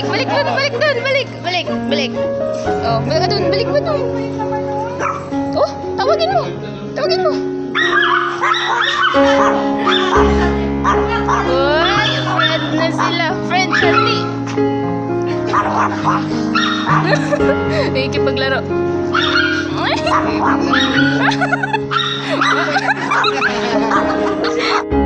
balik, balik doon, balik doon, balik, balik, balik. Oh, balik ka doon, balik mo doon. Oh, tawagin mo. Tawagin mo. Uy, friend na sila. Friend Charlie. Nakikipaglaro. Ay.